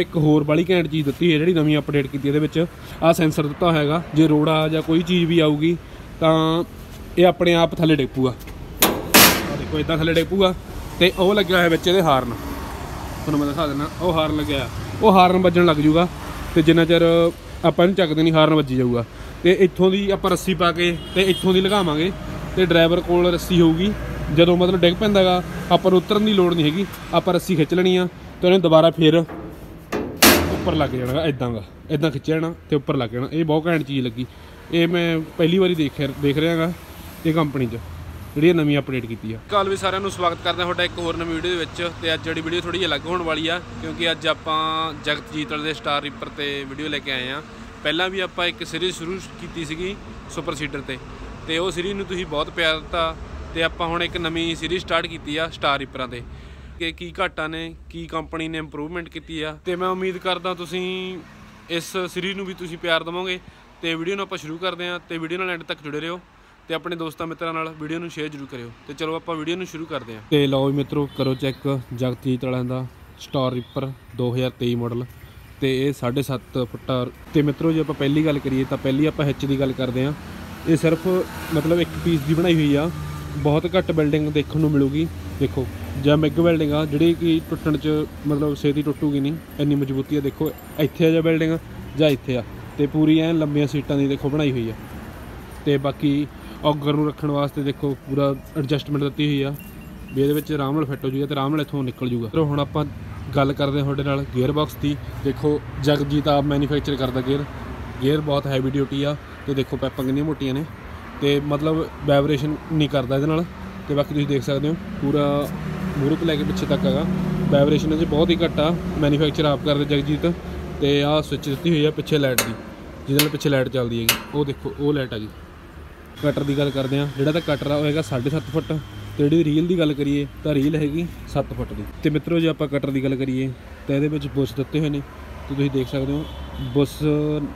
ਇੱਕ ਹੋਰ ਵਾਲੀ ਘੈਂਟ ਚੀਜ਼ ਦਿੱਤੀ ਹੈ, ਜਿਹੜੀ ਨਵੀਂ ਅਪਡੇਟ ਕੀਤੀ ਇਹਦੇ ਵਿੱਚ। ਆਹ ਸੈਂਸਰ ਦਿੱਤਾ ਹੋਇਆਗਾ, ਜੇ ਰੋੜਾ ਜਾਂ ਕੋਈ ਚੀਜ਼ ਵੀ ਆਊਗੀ, ਤਾਂ ਇਹ ਆਪਣੇ ਆਪ ਥੱਲੇ ਡਿੱਪੂਗਾ। ਆ ਦੇਖੋ ਇਦਾਂ ਥੱਲੇ ਡਿੱਪੂਗਾ, ਤੇ ਉਹ ਲੱਗਿਆ ਹੋਇਆ ਵਿੱਚ ਇਹਦੇ ਹਾਰਨ। ਤੁਹਾਨੂੰ ਮੈਂ ਦਿਖਾ ਦਿੰਦਾ, ਉਹ ਹਾਰਨ ਲੱਗਿਆ ਉਹ ਹਾਰਨ ਵੱਜਣ ਲੱਗ ਜੂਗਾ, ਤੇ ਜਿੰਨਾ ਚਿਰ ਆਪਾਂ ਇਹਨੂੰ ਚੱਕਦੇ ਨਹੀਂ, ਹਾਰਨ ਵੱਜੀ ਜਾਊਗਾ। ਤੇ ਇੱਥੋਂ ਦੀ ਆਪਾਂ ਰੱਸੀ ਪਾ ਕੇ ਤੇ ਇੱਥੋਂ ਦੀ ਲਗਾਵਾਂਗੇ, ਤੇ ਡਰਾਈਵਰ ਕੋਲ ਰੱਸੀ ਹੋਊਗੀ। ਜਦੋਂ ਮਤਲਬ ਡਿੱਗ ਪੈਂਦਾਗਾ, ਆਪਾਂ ਨੂੰ ਉਤਰਨ ਦੀ ਲੋੜ ਨਹੀਂ ਹੈਗੀ, ਆਪਾਂ ਰੱਸੀ ਖਿੱਚ ਲੈਣੀ ਆ, ਤੇ ਉਹਨੇ ਦੁਬਾਰਾ ਫੇਰ ਉੱਪਰ ਲੱਗ ਜਾਣਾ ਇਦਾਂ ਦਾ ਇਦਾਂ ਖਿੱਚ ਜਾਣਾ ਤੇ ਉੱਪਰ ਲੱਗ ਜਾਣਾ। ਇਹ ਬਹੁਤ ਘੈਂਟ ਚੀਜ਼ ਲੱਗੀ। ਇਹ ਮੈਂ ਪਹਿਲੀ ਵਾਰੀ ਦੇਖ ਦੇਖ ਰਿਹਾਗਾ ਇਹ ਕੰਪਨੀ 'ਚ, ਜਿਹੜੀ ਇਹ ਨਵੀਂ ਅਪਡੇਟ ਕੀਤੀ ਆ। ਕਾਲ ਵੀ ਸਾਰਿਆਂ ਨੂੰ ਸਵਾਗਤ ਕਰਦਾ ਤੁਹਾਡਾ ਇੱਕ ਹੋਰ ਨਵੀਂ ਵੀਡੀਓ ਦੇ ਵਿੱਚ ਤੇ ਅੱਜ ਜਿਹੜੀ ਵੀਡੀਓ ਥੋੜੀ ਜਿਹੀ ਅਲੱਗ ਹੋਣ ਵਾਲੀ ਆ, ਕਿਉਂਕਿ ਅੱਜ ਆਪਾਂ ਜਗਤਜੀਤ ਵਾਲੇ ਦੇ ਸਟਾਰ ਰੀਪਰ ਤੇ ਵੀਡੀਓ ਲੈ ਕੇ ਆਏ ਆ ਪਹਿਲਾਂ ਵੀ ਆਪਾਂ ਇੱਕ ਸੀਰੀਜ਼ ਸ਼ੁਰੂ ਕੀਤੀ ਸੀਗੀ ਸੁਪਰ ਸੀਡਰ ਤੇ ਤੇ ਉਹ ਸੀਰੀਜ਼ ਨੂੰ ਤੁਸੀਂ ਬਹੁਤ ਪਿਆਰ ਦਿੱਤਾ ਤੇ ਆਪਾਂ ਹੁਣ ਇੱਕ ਨਵੀਂ ਸੀਰੀਜ਼ ਸਟਾਰਟ ਕੀਤੀ ਆ ਸਟਾਰ ਰੀਪਰਾਂ ਤੇ। ਕਿ ਕੀ ਘਾਟਾ ਨੇ, ਕੀ ਕੰਪਨੀ ਨੇ ਇੰਪਰੂਵਮੈਂਟ ਕੀਤੀ ਆ। ਤੇ ਮੈਂ ਉਮੀਦ ਕਰਦਾ ਤੁਸੀਂ ਇਸ ਸੀਰੀਜ਼ ਨੂੰ ਵੀ ਤੁਸੀਂ ਪਿਆਰ ਦਿਵੋਗੇ। ਤੇ ਵੀਡੀਓ ਨੂੰ ਆਪਾਂ ਸ਼ੁਰੂ ਕਰਦੇ ਹਾਂ ਤੇ ਵੀਡੀਓ ਨਾਲ ਐਂਡ ਤੱਕ ਜੁੜੇ ਰਹੋ। ਤੇ ਆਪਣੇ ਦੋਸਤਾਂ ਮਿੱਤਰਾਂ ਨਾਲ ਵੀਡੀਓ ਨੂੰ ਸ਼ੇਅਰ ਜ਼ਰੂਰ ਕਰਿਓ। ਤੇ ਚਲੋ ਆਪਾਂ ਵੀਡੀਓ ਨੂੰ ਸ਼ੁਰੂ ਕਰਦੇ ਹਾਂ। ਤੇ ਲਓ ਜੀ ਮਿੱਤਰੋ, ਕਰੋ ਚੈੱਕ ਜਗਤਜੀਤ ਵਾਲਿਆਂ ਦਾ ਸਟਾਰ ਰੀਪਰ 2023 ਮਾਡਲ ਤੇ ਇਹ 7.5 ਫੁੱਟਾ ਤੇ ਮਿੱਤਰੋ, ਜੇ ਆਪਾਂ ਪਹਿਲੀ ਗੱਲ ਕਰੀਏ ਤਾਂ ਪਹਿਲੀ ਆਪਾਂ ਹਿੱਚ ਦੀ ਗੱਲ ਕਰਦੇ ਹਾਂ। ਇਹ ਸਿਰਫ ਮਤਲਬ ਇੱਕ ਪੀਸ ਦੀ ਬਣਾਈ ਹੋਈ ਆ। ਬਹੁਤ ਘੱਟ ਬਿਲਡਿੰਗ ਦੇਖਣ ਨੂੰ ਮਿਲੂਗੀ। ਦੇਖੋ, ਜਾਂ ਮਿੱਗ ਬਿਲਡਿੰਗ ਆ, ਜਿਹੜੀ ਕਿ ਟੁੱਟਣ 'ਚ ਮਤਲਬ ਛੇਤੀ ਟੁੱਟੂਗੀ ਨਹੀਂ, ਇੰਨੀ ਮਜ਼ਬੂਤੀ ਆ, ਦੇਖੋ, ਇੱਥੇ ਆ ਜਾਂ ਬਿਲਡਿੰਗ ਜਾਂ ਇੱਥੇ ਆ। ਤੇ ਪੂਰੀ ਐਨ ਲੰਬੀਆਂ ਸੀਟਾਂ ਦੀ ਦੇਖੋ ਬਣਾਈ ਹੋਈ ਆ। ਤੇ ਬਾਕੀ ਔਗਰ ਨੂੰ ਰੱਖਣ ਵਾਸਤੇ ਦੇਖੋ, ਪੂਰਾ ਐਡਜਸਟਮੈਂਟ ਦਿੱਤੀ ਹੋਈ ਆ। ਵੀ ਇਹਦੇ ਵਿੱਚ ਆਰਾਮ ਨਾਲ ਫਿੱਟ ਹੋ ਜੂਗਾ ਤੇ ਆਰਾਮ ਨਾਲ ਇੱਥੋਂ ਨਿਕਲ ਜੂਗਾ। ਤੇ ਹੁਣ ਆਪਾਂ ਗੱਲ ਕਰਦੇ ਹਾਂ ਤੁਹਾਡੇ ਨਾਲ ਗੇਅਰ ਬਾਕਸ ਦੀ। ਦੇਖੋ, ਜਗਜੀਤ ਆਪ ਮੈਨੂਫੈਕਚਰ ਕਰਦਾ ਗੇਅਰ ਗੇਅਰ ਬਹੁਤ ਹੈਵੀ ਡਿਊਟੀ ਆ। ਤੇ ਦੇਖੋ, ਪੈਪਾਂ ਕਿੰਨੀਆਂ ਮੋਟੀਆਂ ਨੇ। ਅਤੇ ਮਤਲਬ ਵਾਈਬ੍ਰੇਸ਼ਨ ਨਹੀਂ ਕਰਦਾ ਇਹਦੇ ਨਾਲ। ਅਤੇ ਬਾਕੀ ਤੁਸੀਂ ਦੇਖ ਸਕਦੇ ਹੋ, ਪੂਰਾ ਮੂਰੇ ਤੋਂ ਲੈ ਕੇ ਪਿੱਛੇ ਤੱਕ ਹੈਗਾ। ਵਾਈਬ੍ਰੇਸ਼ਨ ਇਹਦੇ 'ਚ ਬਹੁਤ ਹੀ ਘੱਟ ਆ। ਮੈਨੂਫੈਕਚਰ ਆਪ ਕਰਦੇ ਜਗਜੀਤ। ਤੇ ਆਹ ਸਵਿਚ ਦਿੱਤੀ ਹੋਈ ਆ ਪਿੱਛੇ ਲਾਈਟ ਦੀ, ਜਿਹਦੇ ਨਾਲ ਪਿੱਛੇ ਲਾਈਟ ਚੱਲਦੀ ਹੈਗੀ। ਉਹ ਦੇਖੋ, ਉਹ ਲਾਈਟ ਆ ਗਈ ਕਟਰ ਦੀ ਗੱਲ ਕਰਦੇ ਆ ਜਿਹੜਾ ਤਾਂ ਕਟਰ ਆ, ਉਹ ਹੈਗਾ 7.5 ਫੁੱਟ। ਤੇ ਜਿਹੜੀ ਰੀਲ ਦੀ ਗੱਲ ਕਰੀਏ, ਤਾਂ ਰੀਲ ਹੈਗੀ 7 ਫੁੱਟ ਦੀ। ਤੇ ਮਿੱਤਰੋ, ਜੇ ਆਪਾਂ ਕਟਰ ਦੀ ਗੱਲ ਕਰੀਏ, ਤਾਂ ਇਹਦੇ ਵਿੱਚ ਬੁਸ਼ ਦਿੱਤੇ ਹੋਏ ਨੇ। ਤੇ ਤੁਸੀਂ ਦੇਖ ਸਕਦੇ ਹੋ, ਬੁਸ਼,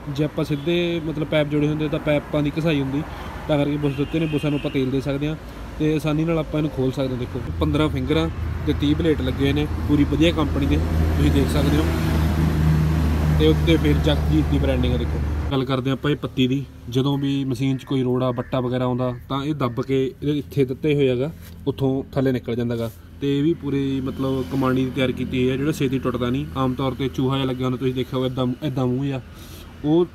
ਜੇ ਆਪਾਂ ਸਿੱਧੇ ਮਤਲਬ ਪੈਪ ਜੋੜੇ ਹੁੰਦੇ, ਤਾਂ ਪੈਪਾਂ ਦੀ ਘਸਾਈ ਹੁੰਦੀ। ਤਾਂ ਕਰਕੇ ਬੁਸ਼ ਦਿੱਤੇ ਨੇ, ਬੁਸ਼ਾਂ ਨੂੰ ਆਪਾਂ ਤੇਲ ਦੇ ਸਕਦੇ ਆ ਤੇ ਆਸਾਨੀ ਨਾਲ ਆਪਾਂ ਇਹਨੂੰ ਖੋਲ ਸਕਦੇ ਹਾਂ, ਦੇਖੋ। 15 ਫਿੰਗਰਾਂ ਤੇ 30 ਪਲੇਟ ਲੱਗੇ ਹੋਏ ਨੇ, ਪੂਰੀ ਵਧੀਆ ਕੰਪਨੀ ਦੇ, ਤੁਸੀਂ ਦੇਖ ਸਕਦੇ ਹੋ। ਤੇ ਉੱਤੇ ਫਿਰ ਜਗਜੀਤ ਦੀ ਬ੍ਰਾਂਡਿੰਗ ਆ, ਦੇਖੋ। ਗੱਲ ਕਰਦੇ ਆਪਾਂ ਇਹ ਪੱਤੀ ਦੀ, ਜਦੋਂ ਵੀ ਮਸ਼ੀਨ 'ਚ ਕੋਈ ਰੋੜਾ, ਬੱਟਾ ਵਗੈਰਾ ਆਉਂਦਾ, ਤਾਂ ਇਹ ਦੱਬ ਕੇ ਇੱਥੇ ਦਿੱਤੇ ਹੋਏ ਹੈਗਾ, ਉੱਥੋਂ ਥੱਲੇ ਨਿਕਲ ਜਾਂਦਾਗਾ। ਤੇ ਇਹ ਵੀ ਪੂਰੀ ਮਤਲਬ ਕਮਾਂਡੀ ਦੀ ਤਿਆਰ ਕੀਤੀ ਹੋਈ ਹੈ, ਜਿਹੜਾ ਛੇਤੀ ਟੁੱਟਦਾ ਨਹੀਂ। ਆਮ ਤੌਰ ਤੇ ਚੂਹਾ ਜਿਹਾ ਲੱਗਿਆ ਹੁੰਦਾ, ਤੁਸੀਂ ਦੇਖਿਆ ਹੋਵੇ ਇਦਾਂ ਇਦਾਂ ਮੂੰਹ ਆ ਉਹ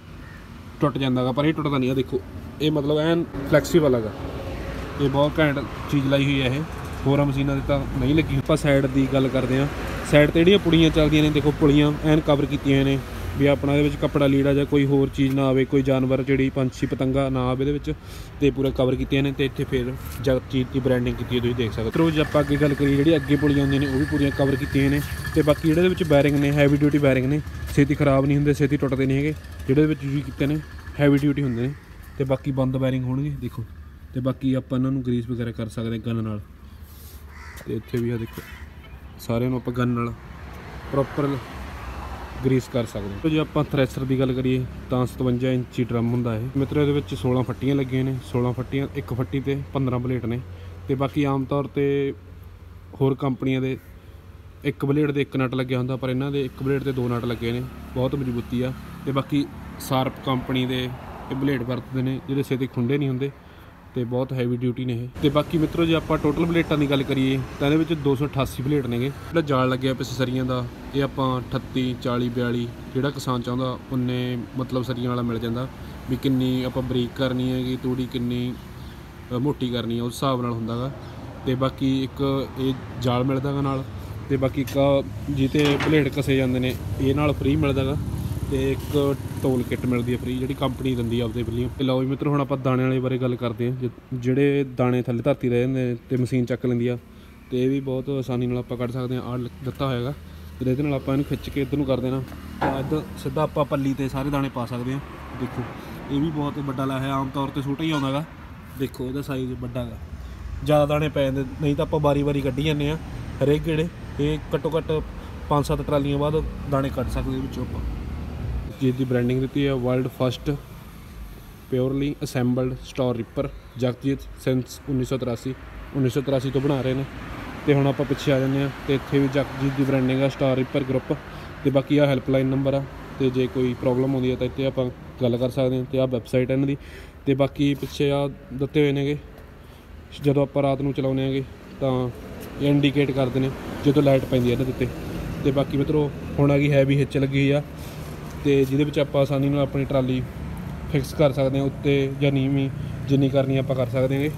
ਟੁੱਟ ਜਾਂਦਾਗਾ, ਪਰ ਇਹ ਟੁੱਟਦਾ ਨਹੀਂ ਆ ਦੇਖੋ। ਇਹ ਮਤਲਬ ਐਨ ਫਲੈਕਸੀਬਲ ਹੈਗਾ। ਇਹ ਬਹੁਤ ਘੈਂਟ ਚੀਜ਼ ਲਾਈ ਹੋਈ ਹੈ ਇਹ। ਹੋਰਾਂ ਮਸ਼ੀਨਾਂ ਦੇ ਤਾਂ ਨਹੀਂ ਲੱਗੀ। ਆਪਾਂ ਸਾਈਡ ਦੀ ਗੱਲ ਕਰਦੇ ਹਾਂ। ਸਾਈਡ ਤੇ ਜਿਹੜੀਆਂ ਪੁੜੀਆਂ ਚੱਲਦੀਆਂ ਨੇ, ਦੇਖੋ ਪੁੜੀਆਂ ਐਨ ਕਵਰ ਕੀਤੀਆਂ ਨੇ ਵੀ ਆਪਣਾ ਇਹਦੇ ਵਿੱਚ ਕੱਪੜਾ ਲੀੜਾ ਜਾਂ ਕੋਈ ਹੋਰ ਚੀਜ਼ ਨਾ ਆਵੇ, ਕੋਈ ਜਾਨਵਰ ਜਿਹੜੀ ਪੰਛੀ ਪਤੰਗਾ ਨਾ ਆਵੇ ਇਹਦੇ ਵਿੱਚ ਤੇ ਪੂਰਾ ਕਵਰ ਕੀਤੀਆਂ ਨੇ ਤੇ ਇੱਥੇ ਫਿਰ ਜਗਤਜੀਤ ਦੀ ਬ੍ਰਾਂਡਿੰਗ ਕੀਤੀ ਹੈ, ਤੁਸੀਂ ਦੇਖ ਸਕਦੇ ਹੋ। ਜੇ ਆਪਾਂ ਅੱਗੇ ਗੱਲ ਕਰੀਏ, ਜਿਹੜੀ ਅੱਗੇ ਪੁਲੀਆਂ ਹੁੰਦੀਆਂ ਨੇ, ਉਹ ਵੀ ਪੂਰੀਆਂ ਕਵਰ ਕੀਤੀਆਂ ਨੇ ਤੇ ਬਾਕੀ ਜਿਹੜੇ ਵਿੱਚ ਬੈਰਿੰਗ ਨੇ ਹੈਵੀ ਡਿਊਟੀ ਬੈਰਿੰਗ ਨੇ, ਛੇਤੀ ਖਰਾਬ ਨਹੀਂ ਹੁੰਦੇ, ਛੇਤੀ ਟੁੱਟਦੇ ਨਹੀਂ ਹੈਗੇ। ਜਿਹੜੇ ਵਿੱਚ ਯੂਜ਼ ਕੀਤੇ ਨੇ ਹੈਵੀ ਡਿਊਟੀ ਹੁੰਦੇ ਨੇ। ਤੇ ਬਾਕੀ ਬੰਦ ਬੈਰਿੰਗ ਹੋਣਗੇ, ਦੇਖੋ। ਤੇ ਬਾਕੀ ਆਪਾਂ ਇਹਨਾਂ ਨੂੰ ਗਰੀਸ ਵਗੈਰਾ ਕਰ ਸਕਦੇ ਗਨ ਨਾਲ। ਤੇ ਇੱਥੇ ਵੀ ਆ ਦੇਖੋ, ਸਾਰਿਆਂ ਨੂੰ ਆਪਾਂ ਗਨ ਨਾਲ ਪ੍ਰੋਪਰ ਗਰੀਸ ਕਰ ਸਕਦੇ ਹਾਂ। ਜੇ ਆਪਾਂ ਥ੍ਰੈਸ਼ਰ ਦੀ ਗੱਲ ਕਰੀਏ, ਤਾਂ 57 ਇੰਚੀ ਡਰਮ ਹੁੰਦਾ ਹੈ ਮਿੱਤਰੋ, ਇਹਦੇ ਵਿੱਚ 16 ਫੱਟੀਆਂ ਲੱਗੀਆਂ ਨੇ 16 ਫੱਟੀਆਂ, ਇੱਕ ਫੱਟੀ ਤੇ 15 ਬਲੇਡ ਨੇ। ਤੇ ਬਾਕੀ ਆਮ ਤੌਰ ਤੇ ਹੋਰ ਕੰਪਨੀਆਂ ਦੇ ਇੱਕ ਬਲੇਡ ਦੇ ਇੱਕ ਨਟ ਲੱਗਿਆ ਹੁੰਦਾ, ਪਰ ਇਹਨਾਂ ਦੇ ਇੱਕ ਬਲੇਡ ਤੇ ਦੋ ਨਟ ਲੱਗੇ ਨੇ। ਬਹੁਤ ਮਜ਼ਬੂਤੀ ਆ। ਤੇ ਬਾਕੀ ਸਾਰਪ ਕੰਪਨੀ ਦੇ ਇਹ ਬਲੇਡ ਵਰਤਦੇ ਨੇ ਜਿਹੜੇ ਛੇਤੀ ਖੁੰਡੇ ਨਹੀਂ ਹੁੰਦੇ ਤੇ ਬਹੁਤ ਹੈਵੀ ਡਿਊਟੀ ਨੇ ਇਹ। ਤੇ ਬਾਕੀ ਮਿੱਤਰੋ, ਜੇ ਆਪਾਂ ਟੋਟਲ ਬਲੇਟਾਂ ਦੀ ਗੱਲ ਕਰੀਏ, ਤਾਂ ਇਹਦੇ ਵਿੱਚ 288 ਬਲੇਟ ਨੇਗੇ। ਜਿਹੜਾ ਜਾਲ ਲੱਗਿਆ ਪਿੱਛੇ ਸਰੀਆਂ ਦਾ, ਇਹ ਆਪਾਂ 38 40 42 ਜਿਹੜਾ ਕਿਸਾਨ ਚਾਹੁੰਦਾ, ਉਹਨੇ ਮਤਲਬ ਸਰੀਆਂ ਵਾਲਾ ਮਿਲ ਜਾਂਦਾ। ਵੀ ਕਿੰਨੀ ਆਪਾਂ ਬਰੀਕ ਕਰਨੀ ਹੈਗੀ, ਤੂੜੀ ਕਿੰਨੀ ਮੋਟੀ ਕਰਨੀ ਹੈ ਉਸ ਹਿਸਾਬ ਨਾਲ ਹੁੰਦਾਗਾ। ਤੇ ਬਾਕੀ ਇੱਕ ਇਹ ਜਾਲ ਮਿਲਦਾਗਾ ਨਾਲ, ਤੇ ਬਾਕੀ ਇੱਕ ਜਿੱਤੇ ਬਲੇਡ ਕਸੇ ਜਾਂਦੇ ਨੇ, ਇਹ ਨਾਲ ਫ੍ਰੀ ਮਿਲਦਾਗਾ। ਤੇ ਇੱਕ ਟੋਲ ਕਿੱਟ ਮਿਲਦੀ ਹੈ ਫ੍ਰੀ ਜਿਹੜੀ ਕੰਪਨੀ ਦਿੰਦੀ ਆ ਆਪਦੇ ਵੱਲੋਂ ਤੇ ਲਓ ਜੀ ਮਿੱਤਰੋ, ਹੁਣ ਆਪਾਂ ਦਾਣੇ ਵਾਲੇ ਬਾਰੇ ਗੱਲ ਕਰਦੇ ਹਾਂ। ਜਿਹੜੇ ਦਾਣੇ ਥੱਲੇ ਧਰਤੀ ਰਹਿ ਜਾਂਦੇ ਨੇ ਤੇ ਮਸ਼ੀਨ ਚੱਕ ਲੈਂਦੀ ਆ, ਤੇ ਇਹ ਵੀ ਬਹੁਤ ਆਸਾਨੀ ਨਾਲ ਆਪਾਂ ਕੱਢ ਸਕਦੇ ਹਾਂ। ਆ ਦਿੱਤਾ ਹੋਏਗਾ ਤੇ ਇਹਦੇ ਨਾਲ ਆਪਾਂ ਇਹਨੂੰ ਖਿੱਚ ਕੇ ਇੱਧਰ ਨੂੰ ਕਰ ਦੇਣਾ। ਤਾਂ ਇੱਧਰ ਸਿੱਧਾ ਆਪਾਂ ਪੱਲੀ ਤੇ ਸਾਰੇ ਦਾਣੇ ਪਾ ਸਕਦੇ ਹਾਂ। ਦੇਖੋ, ਇਹ ਵੀ ਬਹੁਤ ਵੱਡਾ ਲਾਇਆ ਹੈ। ਆਮ ਤੌਰ ਤੇ ਛੋਟਾ ਹੀ ਆਉਂਦਾਗਾ ਦੇਖੋ, ਇਹਦਾ ਸਾਈਜ਼ ਵੱਡਾ ਹੈਗਾ ਜ਼ਿਆਦਾ ਦਾਣੇ ਪੈ ਜਾਂਦੇ, ਨਹੀਂ ਤਾਂ ਆਪਾਂ ਵਾਰੀ-ਵਾਰੀ ਕੱਢੀ ਜਾਂਦੇ ਆ ਹਰੇਕ ਗੇੜੇ, ਇਹ ਘੱਟੋ ਘੱਟ 5-7 ਟਰਾਲੀਆਂ ਬਾਅਦ ਦਾਣੇ ਕੱਢ ਸਕਦੇ ਵਿੱਚੋਂ ਆਪਾਂ। ਜਿਸ ਦੀ ਬ੍ਰਾਂਡਿੰਗ ਦਿੱਤੀ ਹੈ world first purely assembled star reaper Jagjit since 1983 1983 ਤੋਂ ਬਣਾ ਰਹੇ ਨੇ। ਤੇ ਹੁਣ ਆਪਾਂ ਪਿੱਛੇ ਆ ਜਾਂਦੇ ਆ ਤੇ ਇੱਥੇ ਵੀ ਜਗਜੀਤ ਦੀ ਬ੍ਰਾਂਡਿੰਗ ਆ ਸਟਾਰ ਰਿਪਰ ਗਰੁੱਪ ਤੇ ਬਾਕੀ ਆ ਹੈਲਪਲਾਈਨ ਨੰਬਰ ਆ ਤੇ ਜੇ ਕੋਈ ਪ੍ਰੋਬਲਮ ਆਉਂਦੀ ਹੈ ਤਾਂ ਇੱਥੇ ਆਪਾਂ ਗੱਲ ਕਰ ਸਕਦੇ ਹਾਂ ਤੇ ਆ ਵੈਬਸਾਈਟ ਹੈ ਇਹਨਾਂ ਦੀ। ਤੇ ਬਾਕੀ ਪਿੱਛੇ ਆ ਦਿੱਤੇ ਹੋਏ ਨੇਗੇ। ਜਦੋਂ ਆਪਾਂ ਰਾਤ ਨੂੰ ਚਲਾਉਂਦੇ ਆਂਗੇ ਤਾਂ ਇਹ ਇੰਡੀਕੇਟ ਕਰਦੇ ਨੇ ਜਦੋਂ ਲਾਈਟ ਪੈਂਦੀ ਹੈ ਇਹਦੇ ਉੱਤੇ। ਤੇ ਬਾਕੀ ਮਿੱਤਰੋ, ਹੁਣ ਆ ਗਈ ਹੈਵੀ ਹਿੱਚ ਲੱਗੀ ਹੋਈ ਆ। ਤੇ ਜਿਹਦੇ ਵਿੱਚ ਆਪਾਂ ਆਸਾਨੀ ਨਾਲ ਆਪਣੀ ਟਰਾਲੀ ਫਿਕਸ ਕਰ ਸਕਦੇ ਹਾਂ, ਉੱਤੇ ਜਾਂ ਨੀਵੀਂ ਜਿੰਨੀ ਕਰਨੀ ਆਪਾਂ ਕਰ ਸਕਦੇ ਹਾਂਗੇ।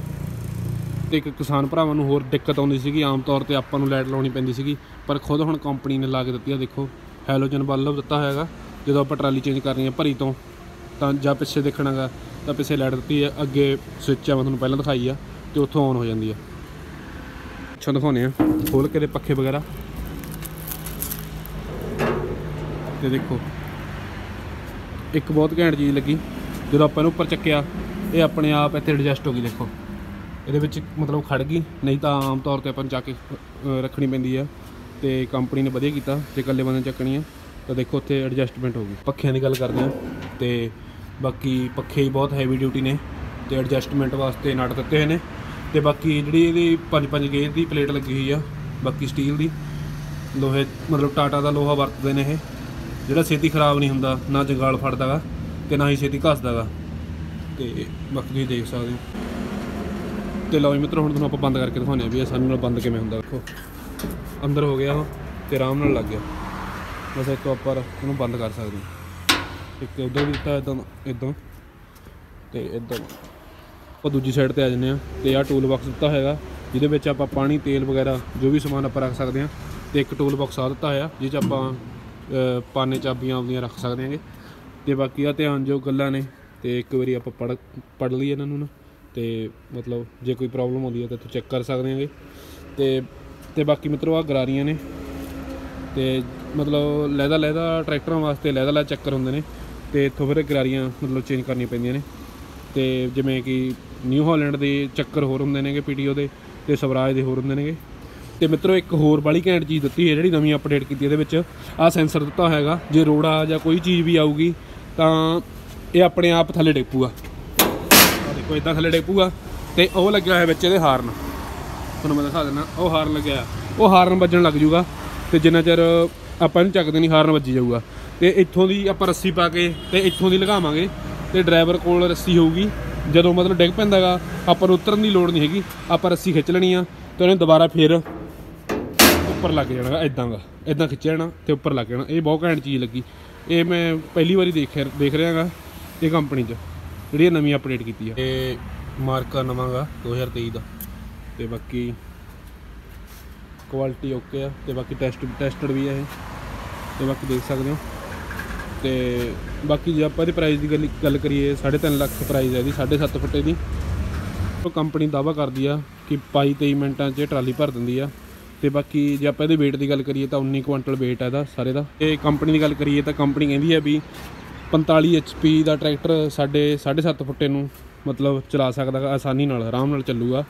ਤੇ ਇੱਕ ਕਿਸਾਨ ਭਰਾਵਾਂ ਨੂੰ ਹੋਰ ਦਿੱਕਤ ਆਉਂਦੀ ਸੀਗੀ, ਆਮ ਤੌਰ ਤੇ ਆਪਾਂ ਨੂੰ ਲਾਈਟ ਲਾਉਣੀ ਪੈਂਦੀ ਸੀਗੀ, ਪਰ ਖੁਦ ਹੁਣ ਕੰਪਨੀ ਨੇ ਲਾ ਕੇ ਦਿੱਤੀ ਆ, ਦੇਖੋ। ਹੈਲੋਜਨ ਬਲਬ ਦਿੱਤਾ ਹੋਇਆਗਾ ਜਦੋਂ ਆਪਾਂ ਟਰਾਲੀ ਚੇਂਜ ਕਰਨੀ ਹੈ ਭਰੀ ਤੋਂ, ਤਾਂ ਜਾਂ ਪਿੱਛੇ ਦੇਖਣਾਗਾ ਤਾਂ ਪਿੱਛੇ ਲਾਈਟ ਦਿੱਤੀ ਹੈ ਅੱਗੇ ਸਵਿੱਚ ਆ, ਮੈਂ ਤੁਹਾਨੂੰ ਪਹਿਲਾਂ ਦਿਖਾਈ ਆ, ਤੇ ਉੱਥੋਂ ਆਨ ਹੋ ਜਾਂਦੀ ਆ। ਅੱਛਾ ਦਿਖਾਉਨੇ ਆ, ਖੋਲ ਕੇ ਦੇ ਪੱਖੇ ਵਗੈਰਾ। ਤੇ ਦੇਖੋ ਇੱਕ ਬਹੁਤ ਘੈਂਟ ਚੀਜ਼ ਲੱਗੀ, ਜਦੋਂ ਆਪਾਂ ਇਹਨੂੰ ਉੱਪਰ ਚੱਕਿਆ, ਇਹ ਆਪਣੇ ਆਪ ਇੱਥੇ ਐਡਜਸਟ ਹੋ ਗਈ, ਦੇਖੋ। ਇਹਦੇ ਵਿੱਚ ਮਤਲਬ ਖੜ ਗਈ, ਨਹੀਂ ਤਾਂ ਆਮ ਤੌਰ ਤੇ ਆਪਾਂ ਨੂੰ ਚੱਕ ਕੇ ਰੱਖਣੀ ਪੈਂਦੀ ਆ, ਤੇ ਕੰਪਨੀ ਨੇ ਵਧੀਆ ਕੀਤਾ, ਜੇ ਇਕੱਲੇ ਬੰਦੇ ਨੇ ਚੱਕਣੀ ਆ, ਤਾਂ ਦੇਖੋ ਉੱਥੇ ਐਡਜਸਟਮੈਂਟ ਹੋ ਗਈ। ਪੱਖਿਆਂ ਦੀ ਗੱਲ ਕਰਦੇ ਆ, ਤੇ ਬਾਕੀ ਪੱਖੇ ਹੀ ਬਹੁਤ ਹੈਵੀ ਡਿਊਟੀ ਨੇ, ਤੇ ਐਡਜਸਟਮੈਂਟ ਵਾਸਤੇ ਨਟ ਦਿੱਤੇ ਹੋਏ ਨੇ, ਤੇ ਬਾਕੀ ਜਿਹੜੀ ਇਹਦੀ 5-5 ਗੇਜ ਦੀ ਪਲੇਟ ਲੱਗੀ ਹੋਈ ਆ, ਬਾਕੀ ਸਟੀਲ ਦੀ, ਲੋਹੇ, ਮਤਲਬ ਟਾਟਾ ਦਾ ਲੋਹਾ ਵਰਤਦੇ ਨੇ ਇਹ। ਜਿਹੜਾ ਛੇਤੀ ਖਰਾਬ ਨਹੀਂ ਹੁੰਦਾ, ਨਾ ਜੰਗਾਲ ਫੜਦਾਗਾ ਤੇ ਨਾ ਹੀ ਛੇਤੀ ਘਸਦਾਗਾ ਤੇ ਬਾਕੀ ਤੁਸੀਂ ਦੇਖ ਸਕਦੇ ਹੋ। ਤੇ ਲਓ ਜੀ ਮਿੱਤਰੋ, ਹੁਣ ਤੁਹਾਨੂੰ ਆਪਾਂ ਬੰਦ ਕਰਕੇ ਦਿਖਾਉਂਦੇ ਆ ਵੀ ਇਹ ਸਾਨੂੰ ਨਾਲ ਬੰਦ ਕਿਵੇਂ ਹੁੰਦਾ। ਦੇਖੋ, ਅੰਦਰ ਹੋ ਗਿਆ ਉਹ ਤੇ ਆਰਾਮ ਨਾਲ ਲੱਗ ਗਿਆ। ਬਸ ਇੱਕ ਉੱਪਰ ਇਹਨੂੰ ਬੰਦ ਕਰ ਸਕਦੇ ਹਾਂ। ਇੱਕ ਉਧਰ ਵੀ ਦਿੱਤਾ ਇਦਾਂ ਇਦਾਂ। ਤੇ ਇਦਾਂ ਆਪਾਂ ਦੂਜੀ ਸਾਈਡ ਤੇ ਆ ਜੰਨੇ ਆ ਤੇ ਆਹ ਟੂਲ ਬਾਕਸ ਦਿੱਤਾ ਹੈਗਾ, ਜਿਹਦੇ ਵਿੱਚ ਆਪਾਂ ਪਾਣੀ, ਤੇਲ ਵਗੈਰਾ ਜੋ ਵੀ ਸਮਾਨ ਆਪਾਂ ਰੱਖ ਸਕਦੇ ਹਾਂ, ਤੇ ਇੱਕ ਟੂਲ ਬਾਕਸ ਆ ਦਿੱਤਾ ਹੋਇਆ ਜਿਹ 'ਚ ਆਪਾਂ ਪਾਨੇ ਚਾਬੀਆਂ ਆਪਦੀਆਂ ਰੱਖ ਸਕਦੇ ਹਾਂਗੇ। ਤੇ ਬਾਕੀ ਆ ਧਿਆਨ ਜੋ ਗੱਲਾਂ ਨੇ, ਤੇ ਇੱਕ ਵਾਰੀ ਆਪਾਂ ਪੜ ਪੜ ਲਈਏ ਇਹਨਾਂ ਨੂੰ ਨਾ। ਤੇ ਮਤਲਬ ਜੇ ਕੋਈ ਪ੍ਰੋਬਲਮ ਆਉਂਦੀ ਹੈ ਤਾਂ ਤੁਸੀਂ ਚੈੱਕ ਕਰ ਸਕਦੇ ਹਾਂਗੇ। ਤੇ ਤੇ ਬਾਕੀ ਮਿੱਤਰੋ ਆ ਗਰਾਰੀਆਂ ਨੇ। ਤੇ ਮਤਲਬ ਲਹਿਦਾ ਲਹਿਦਾ ਟਰੈਕਟਰਾਂ ਵਾਸਤੇ ਲਹਿਦਾ ਲਹਿਦਾ ਚੱਕਰ ਹੁੰਦੇ ਨੇ। ਤੇ ਇੱਥੋਂ ਫਿਰ ਗਰਾਰੀਆਂ ਮਤਲਬ ਚੇਂਜ ਕਰਨੀਆਂ ਪੈਂਦੀਆਂ ਨੇ। ਤੇ ਜਿਵੇਂ ਕਿ ਨਿਊ ਹਾਲੈਂਡ ਦੇ ਚੱਕਰ ਹੋਰ ਹੁੰਦੇ ਨੇਗੇ ਪੀਟੀਓ ਦੇ, ਤੇ ਸਵਰਾਜ ਦੇ ਹੋਰ ਹੁੰਦੇ ਨੇਗੇ। ਤੇ ਮਿੱਤਰੋ, ਇੱਕ ਹੋਰ ਬਾਲੀ ਘੈਂਟ ਚੀਜ਼ ਦਿੱਤੀ ਹੈ ਜਿਹੜੀ ਨਵੀਂ ਅਪਡੇਟ ਕੀਤੀ ਇਹਦੇ ਵਿੱਚ। ਆਹ ਸੈਂਸਰ ਦਿੱਤਾ ਹੈਗਾ ਜੇ ਰੋੜਾ ਜਾਂ ਕੋਈ ਚੀਜ਼ ਵੀ ਆਊਗੀ, ਤਾਂ ਇਹ ਆਪਣੇ ਆਪ ਥੱਲੇ ਡੇਪੂਗਾ ਆ ਦੇਖੋ ਇਦਾਂ ਥੱਲੇ ਡੇਪੂਗਾ ਤੇ ਉਹ ਲੱਗਿਆ ਹੋਇਆ ਵਿੱਚ ਇਹਦੇ ਹਾਰਨ। ਤੁਹਾਨੂੰ ਮੈਂ ਦਿਖਾ ਦਿੰਦਾ, ਉਹ ਹਾਰਨ ਲੱਗਿਆ ਉਹ ਹਾਰਨ ਵੱਜਣ ਲੱਗ ਜੂਗਾ ਤੇ ਜਿੰਨਾ ਚਿਰ ਆਪਾਂ ਇਹਨੂੰ ਚੱਕਦੇ ਨਹੀਂ, ਹਾਰਨ ਵੱਜੀ ਜਾਊਗਾ। ਤੇ ਇੱਥੋਂ ਦੀ ਆਪਾਂ ਰੱਸੀ ਪਾ ਕੇ ਤੇ ਇੱਥੋਂ ਦੀ ਲਗਾਵਾਂਗੇ ਤੇ ਡਰਾਈਵਰ ਕੋਲ ਰੱਸੀ ਹੋਊਗੀ। ਜਦੋਂ ਮਤਲਬ ਡਿੱਗ ਪੈਂਦਾਗਾ, ਆਪਾਂ ਨੂੰ ਉਤਰਨ ਦੀ ਲੋੜ ਨਹੀਂ ਹੈਗੀ। ਆਪਾਂ ਰੱਸੀ ਖਿੱਚ ਲੈਣੀ ਆ ਤੇ ਉਹਨੇ ਦੁਬਾਰਾ ਫੇਰ ਉੱਪਰ ਲੱਗ ਜਾਣਾ ਇਦਾਂ ਦਾ ਇਦਾਂ ਖਿੱਚਿਆ ਜਾਣਾ ਤੇ ਉੱਪਰ ਲੱਗ ਜਾਣਾ। ਇਹ ਬਹੁਤ ਘੈਂਟ ਚੀਜ਼ ਲੱਗੀ। ਇਹ ਮੈਂ ਪਹਿਲੀ ਵਾਰੀ ਦੇਖ ਦੇਖ ਰਿਹਾਗਾ ਇਹ ਕੰਪਨੀ 'ਚ, ਜਿਹੜੀ ਇਹ ਨਵੀਂ ਅਪਡੇਟ ਕੀਤੀ ਆ। ਇਹ ਮਾਰਕਾ ਨਵਾਂਗਾ 2023 ਦਾ ਤੇ ਬਾਕੀ ਕੁਆਲਿਟੀ ਓਕੇ ਆ ਤੇ ਬਾਕੀ ਟੈਸਟ ਟੈਸਟਡ ਵੀ ਆ ਇਹ। ਤੇ ਬਾਕੀ ਦੇਖ ਸਕਦੇ ਹੋ। ਤੇ ਬਾਕੀ ਜੇ ਆਪਾਂ ਇਹਦੇ ਪ੍ਰਾਈਸ ਦੀ ਗੱਲ ਗੱਲ ਕਰੀਏ 3.5 ਲੱਖ ਪ੍ਰਾਈਸ ਹੈ ਇਹਦੀ 7.5 ਫੁੱਟੇ ਦੀ। ਉਹ ਕੰਪਨੀ ਦਾਵਾ ਕਰਦੀ ਆ ਕਿ 22 23 ਮਿੰਟਾਂ 'ਚ ਇਹ ਟਰਾਲੀ ਭਰ ਦਿੰਦੀ ਆ। ਤੇ ਬਾਕੀ ਜੇ ਆਪਾਂ ਇਹਦੇ weight ਦੀ ਗੱਲ ਕਰੀਏ ਤਾਂ 19 ਕੁਇੰਟਲ weight ਹੈ ਇਹਦਾ, ਸਾਰੇ ਦਾ। ਤੇ ਕੰਪਨੀ ਦੀ ਗੱਲ ਕਰੀਏ ਤਾਂ ਕੰਪਨੀ ਕਹਿੰਦੀ ਹੈ ਵੀ 45 HP ਦਾ ਟਰੈਕਟਰ ਸਾਡੇ 7.5 ਫੁੱਟੇ ਨੂੰ ਮਤਲਬ ਚਲਾ ਸਕਦਾ ਗਾ ਆਸਾਨੀ ਨਾਲ, ਆਰਾਮ ਨਾਲ ਚੱਲੂਗਾ।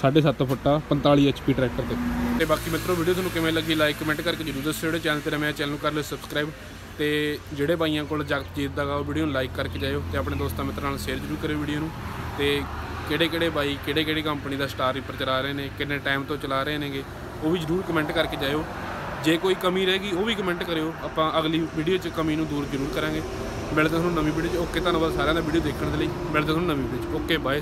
7.5 ਫੁੱਟਾ 45 HP ਟਰੈਕਟਰ ਤੇ। ਤੇ ਬਾਕੀ ਮਿੱਤਰੋ ਵੀਡੀਓ ਤੁਹਾਨੂੰ ਕਿਵੇਂ ਲੱਗੀ ਲਾਈਕ ਕਮੈਂਟ ਕਰਕੇ ਜਰੂਰ ਦੱਸਿਓ। ਜਿਹੜੇ ਚੈਨਲ ਤੇ ਨਵੇਂ ਚੈਨਲ ਨੂੰ ਕਰ ਲਿਓ ਸਬਸਕ੍ਰਾਈਬ ਤੇ ਜਿਹੜੇ ਬਾਈਆਂ ਕੋਲ ਜਗਤਜੀਤ ਦਾ ਗਾ, ਉਹ ਵੀਡੀਓ ਨੂੰ ਲਾਈਕ ਕਰਕੇ ਜਾਇਓ ਤੇ ਆਪਣੇ ਦੋਸਤਾਂ ਮਿੱਤਰਾਂ ਨਾਲ ਸ਼ੇਅਰ ਜਰੂਰ ਕਰਿਓ ਵੀਡੀਓ ਨੂੰ। ਤੇ ਕਿਹੜੇ ਕਿਹੜੇ ਬਾਈ ਕਿਹੜੇ ਕਿਹੜੀ ਕੰਪਨੀ ਦਾ ਸਟਾਰ ਰੀਪਰ ਚਲਾ ਰਹੇ ਨੇ, ਕਿੰਨੇ ਟਾਈਮ ਤੋਂ ਚਲਾ ਰਹੇ ਨੇਗੇ ਉਹ ਵੀ ਜਰੂਰ ਕਮੈਂਟ ਕਰਕੇ ਜਾਇਓ। ਜੇ ਕੋਈ ਕਮੀ ਰਹੇਗੀ ਉਹ ਵੀ ਕਮੈਂਟ ਕਰਿਓ। ਆਪਾਂ ਅਗਲੀ ਵੀਡੀਓ 'ਚ ਕਮੀ ਨੂੰ ਦੂਰ ਜ਼ਰੂਰ ਕਰਾਂਗੇ। ਮਿਲਦੇ ਤੁਹਾਨੂੰ ਨਵੀਂ ਵੀਡੀਓ 'ਚ। ਓਕੇ ਧੰਨਵਾਦ ਸਾਰਿਆਂ ਦਾ ਵੀਡੀਓ ਦੇਖਣ ਦੇ ਲਈ। ਮਿਲਦੇ ਤੁਹਾਨੂੰ ਨਵੀਂ ਵੀਡੀਓ 'ਚ। Okay bye